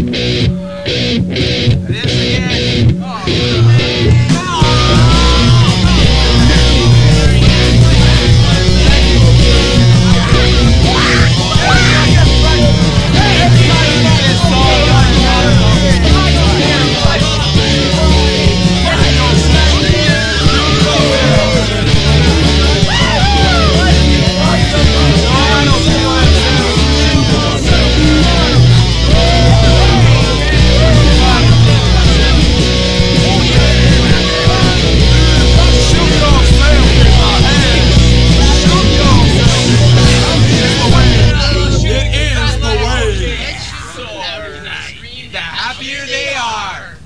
Bye. the happier they are.